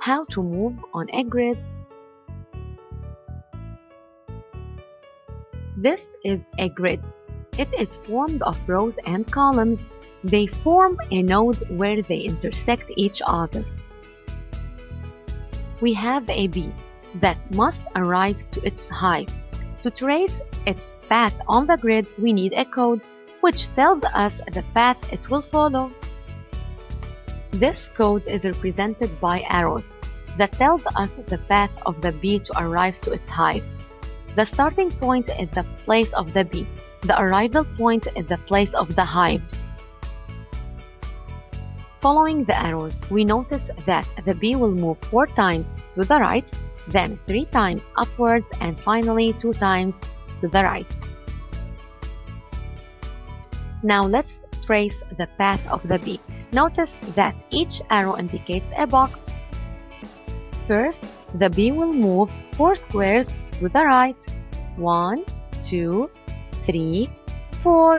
How to move on a grid. This is a grid. It is formed of rows and columns. They form a node where they intersect each other. We have a bee that must arrive to its hive. To trace its path on the grid, we need a code which tells us the path it will follow. This code is represented by arrows that tells us the path of the bee to arrive to its hive. The starting point is the place of the bee. The arrival point is the place of the hive. Following the arrows, we notice that the bee will move four times to the right, then three times upwards, and finally two times to the right. Now let's trace the path of the bee. Notice that each arrow indicates a box. First, the bee will move four squares to the right. One, two, three, four.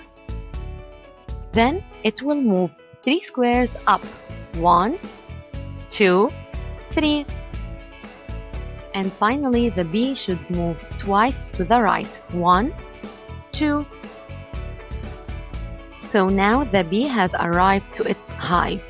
Then it will move three squares up. One, two, three. And finally, the bee should move twice to the right. One, two. So now the bee has arrived to its hive.